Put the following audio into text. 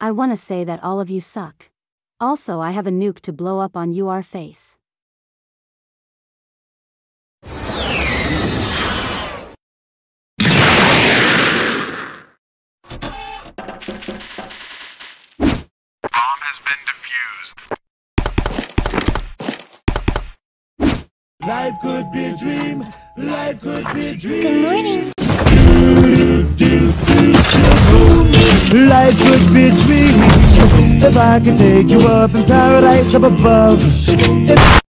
I wanna say that all of you suck. Also I have a nuke to blow up on your face. Bomb has been defused. Life could be a dream. Life could be a dream. Good morning. Life could be a dream. If I could take you up in paradise up above. If